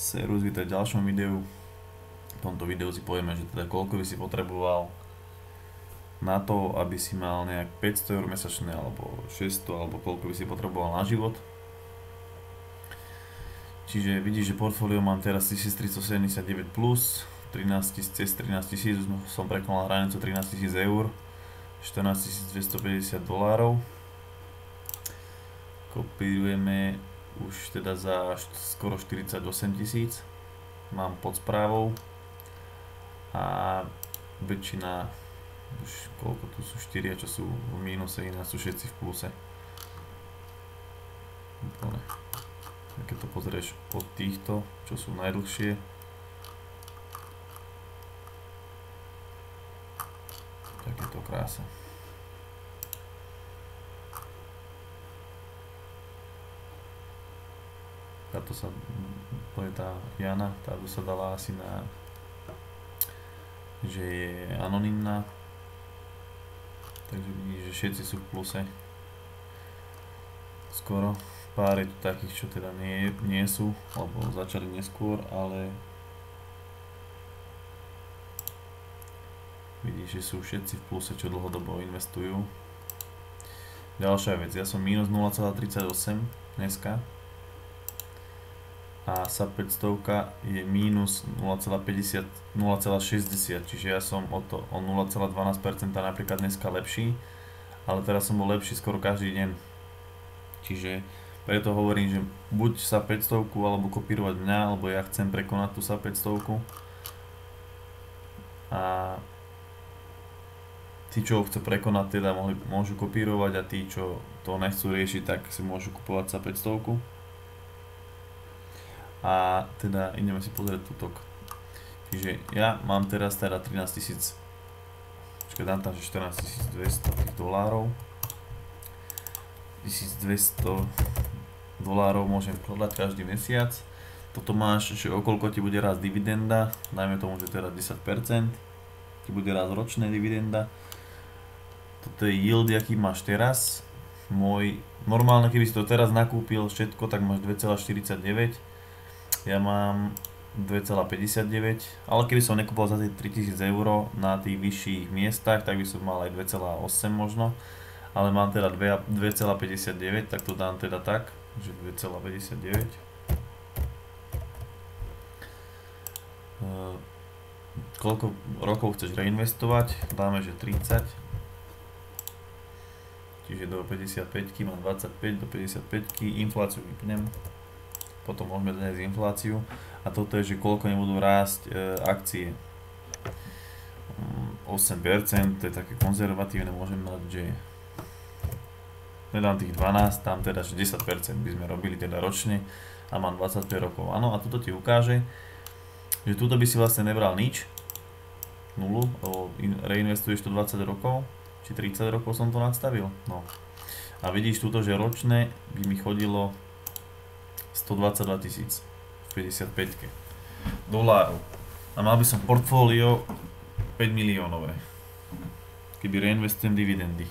Servus, vítaj v ďalšom videu. V tomto videu si povieme, že teda koľko by si potreboval na to, aby si mal nejak 500 eur mesačne, alebo 600, alebo koľko by si potreboval na život. Čiže vidíš, že portfólio mám teraz 1379 plus, 13 000, cez 13 tisíc, som prekonal hranicu 13 000 eur, 14 250 dolárov. Kopírujeme už teda za skoro 48 tisíc mám pod správou. A väčšina už koľko tu sú 4 čo sú v mínuse, iná sú všetci v pluse. Úplne keď to pozrieš od týchto, čo sú najdlhšie. Tak je to krása táto sa, to je tá Jana, táto sa dala asi na, že je anonimná, takže vidíš, že všetci sú v pluse. Skoro. Pár je tu takých, čo teda nie, nie sú, alebo začali neskôr, ale vidíš, že sú všetci v pluse, čo dlhodobo investujú. Ďalšia vec, ja som minus 0,38 dneska, a SAP 500 je mínus 0,50, 0,60, čiže ja som o, to, o 0,12% napríklad dneska lepší, ale teraz som bol lepší skoro každý deň. Čiže preto hovorím, že buď sa 500 alebo kopírovať mňa, alebo ja chcem prekonať tú sa 500 a tí, čo ho chce prekonať, teda mohli, môžu kopírovať a tí, čo to nechcú riešiť, tak si môžu kupovať sa 500 a teda ideme si pozrieť tútok. Čiže ja mám teraz teda 13 tisíc, počkaj dám tam, že 14 200 dolárov. 1200 dolárov môžem vkladať každý mesiac. Toto máš, že okolko ti bude raz dividenda, dajme tomu, že teda 10%, ti bude raz ročné dividenda. Toto je yield, aký máš teraz. Môj, normálne keby si to teraz nakúpil všetko, tak máš 2,49 ja mám 2,59, ale keby som nekúpal za tie 3000 eur na tých vyšších miestach, tak by som mal aj 2,8 možno, ale mám teda 2,59, tak to dám teda tak, že 2,59. Ehm, koľko rokov chceš reinvestovať? Dáme, že 30. Čiže do 55 mám 25, do 55 infláciu vypnem potom môžeme dať infláciu a toto je, že koľko nebudú rásť e, akcie. 8%, mm, to je také konzervatívne, môžeme mať, že nedám tých 12, tam teda, že 10% by sme robili teda ročne a mám 25 rokov. Áno, a toto ti ukáže, že tuto by si vlastne nebral nič, nulu, reinvestuješ to 20 rokov, či 30 rokov som to nastavil. No. A vidíš tuto, že ročne by mi chodilo 122 tisíc v 55 dolárov. A mal by som portfólio 5 miliónové. Keby reinvestujem dividendy.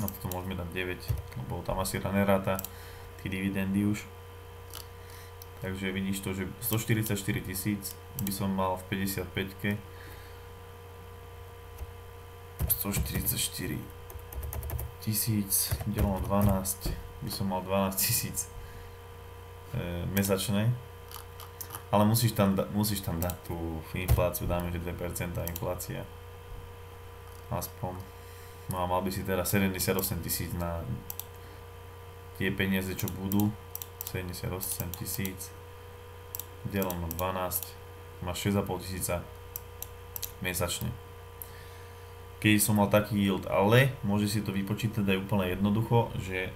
No toto môžeme dať 9, lebo tam asi neráta tí dividendy už. Takže vidíš to, že 144 tisíc by som mal v 55 144 tisíc deleno 12 by som mal 12 tisíc e, mesačné ale musíš tam, musíš tam dať tú infláciu, dáme, že 2% inflácia. Aspoň. No a mal by si teda 78 tisíc na tie peniaze, čo budú. 78 tisíc. Deleno 12 máš 6,5 tisíca mesačne keď som mal taký yield, ale môže si to vypočítať aj úplne jednoducho, že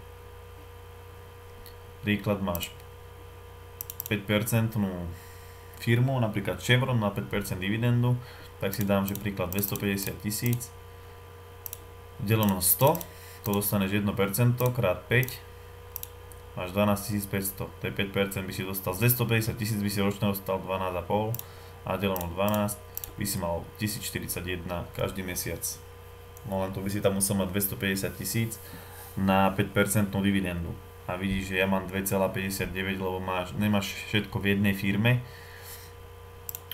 príklad máš 5% firmu, napríklad Chevron na 5% dividendu, tak si dám, že príklad 250 tisíc deleno 100, to dostaneš 1% krát 5, máš 12 500, to je 5%, by si dostal z 250 tisíc, by si ročne dostal 12,5 a deleno 12, by si mal 1041 každý mesiac. No len to by si tam musel mať 250 tisíc na 5% dividendu. a vidíš, že ja mám 2,59, lebo máš, nemáš všetko v jednej firme,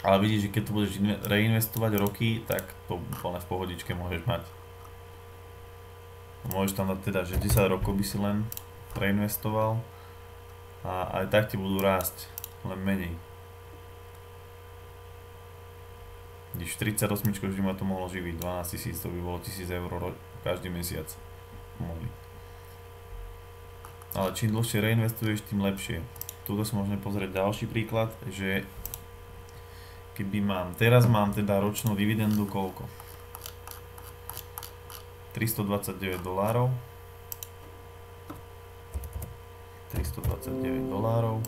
ale vidíš, že keď to budeš reinvestovať roky, tak to úplne v pohodičke môžeš mať. Môžeš tam dať teda, že 10 rokov by si len reinvestoval a aj tak ti budú rásť, len menej. Když 38 už by ma to mohlo živiť, 12 tisíc, to by bolo 1000 eur každý mesiac. Mohli ale čím dlhšie reinvestuješ, tým lepšie. Tuto si môžeme pozrieť ďalší príklad, že keby mám, teraz mám teda ročnú dividendu koľko? 329 dolárov 329 dolárov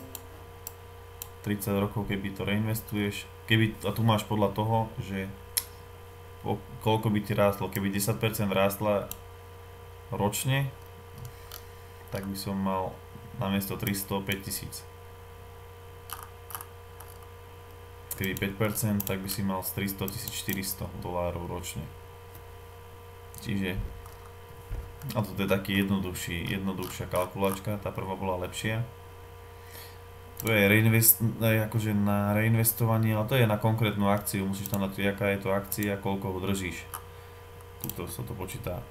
30 rokov keby to reinvestuješ keby, a tu máš podľa toho, že koľko by ti rástlo, keby 10% rástla ročne tak by som mal namiesto 300 5000. Keby 5%, tak by si mal z 300 1400 dolárov ročne. Čiže a toto je taký jednoduchší, jednoduchšia kalkulačka, tá prvá bola lepšia. To je reinvest, akože na reinvestovanie, ale to je na konkrétnu akciu, musíš tam dať, aká je to akcia, koľko ho držíš. Tuto sa to počíta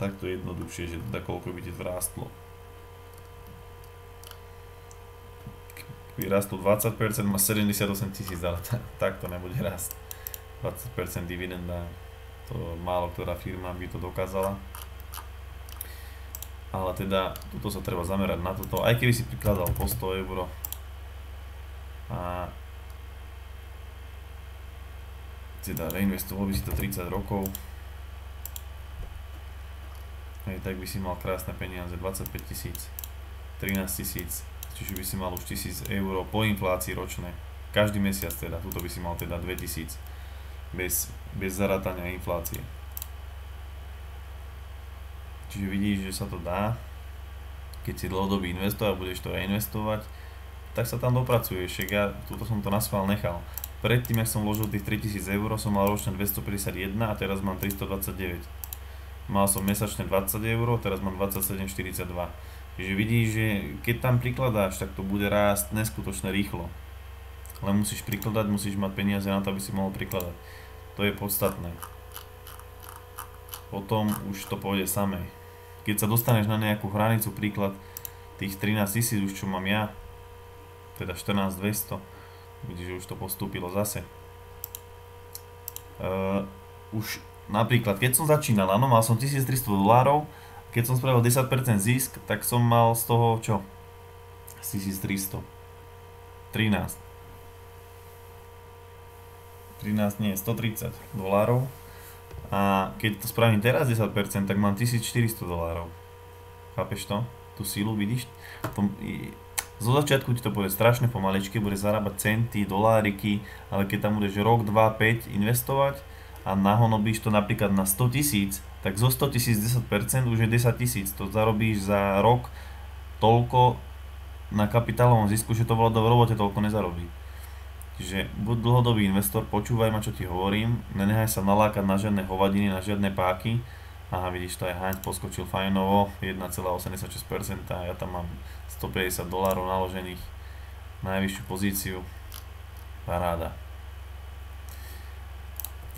takto jednoduchšie, že teda koľko by ti vrástlo. Keby rastlo 20%, má 78 tisíc, ale tak to nebude rast. 20% dividenda, to málo ktorá firma by to dokázala. Ale teda, tuto sa treba zamerať na toto, aj keby si prikladal po 100 euro. A teda reinvestoval by si to 30 rokov, Hej, tak by si mal krásne peniaze, 25 tisíc, 13 tisíc, čiže by si mal už 1000 eur po inflácii ročné. Každý mesiac teda, tuto by si mal teda 2000 bez, bez zarátania inflácie. Čiže vidíš, že sa to dá. Keď si dlhodobý investor a budeš to reinvestovať, tak sa tam dopracuješ. Ja túto som to na schvál nechal. Predtým, ak som vložil tých 3000 eur, som mal ročne 251 a teraz mám 329 mal som mesačne 20 eur, teraz mám 27,42. Čiže vidíš, že keď tam prikladáš, tak to bude rásť neskutočne rýchlo. Len musíš prikladať, musíš mať peniaze na to, aby si mohol prikladať. To je podstatné. Potom už to pôjde samé. Keď sa dostaneš na nejakú hranicu, príklad tých 13 000 už čo mám ja, teda 14 200, vidíš, už to postúpilo zase. Uh, už napríklad, keď som začínal, áno, mal som 1300 dolárov, keď som spravil 10% zisk, tak som mal z toho čo? Z 1300. 13. 13 nie, 130 dolárov. A keď to spravím teraz 10%, tak mám 1400 dolárov. Chápeš to? Tú sílu, vidíš? To, zo začiatku ti to bude strašne pomaličky, bude zarábať centy, doláriky, ale keď tam budeš rok, 2, 5 investovať, a nahonobíš to napríklad na 100 tisíc, tak zo 100 tisíc 10% už je 10 tisíc. To zarobíš za rok toľko na kapitálovom zisku, že to bolo do robote toľko nezarobí. Čiže buď dlhodobý investor, počúvaj ma čo ti hovorím, nenehaj sa nalákať na žiadne hovadiny, na žiadne páky. Aha, vidíš, to aj Heinz poskočil fajnovo, 1,86% a ja tam mám 150 dolárov naložených, najvyššiu pozíciu, paráda.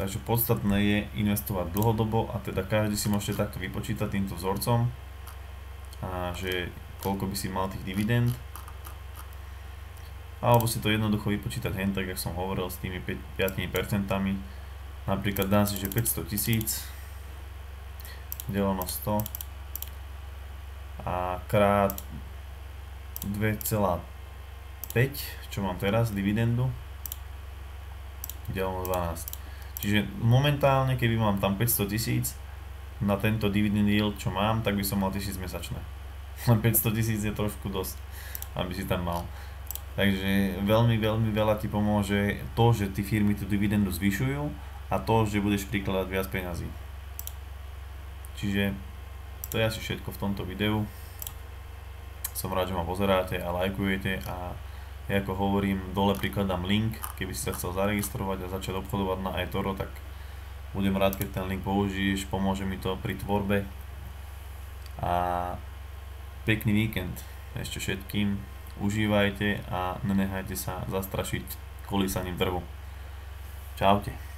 Takže podstatné je investovať dlhodobo a teda každý si môžete takto vypočítať týmto vzorcom a že koľko by si mal tých dividend alebo si to jednoducho vypočítať hen tak, jak som hovoril s tými 5%, napríklad dám si, že 500 tisíc deleno 100 a krát 2,5 čo mám teraz dividendu deleno 12 Čiže momentálne, keby mám tam 500 tisíc na tento dividend yield, čo mám, tak by som mal 1000 mesačné. Len 500 tisíc je trošku dosť, aby si tam mal. Takže veľmi, veľmi veľa ti pomôže to, že ty firmy tú dividendu zvyšujú a to, že budeš prikladať viac peňazí. Čiže to je asi všetko v tomto videu. Som rád, že ma pozeráte a lajkujete a ja ako hovorím, dole prikladám link, keby si sa chcel zaregistrovať a začať obchodovať na eToro, tak budem rád, keď ten link použiješ, pomôže mi to pri tvorbe a Pekný víkend ešte všetkým. Užívajte a nenechajte sa zastrašiť kolísaním trhu. Čaute.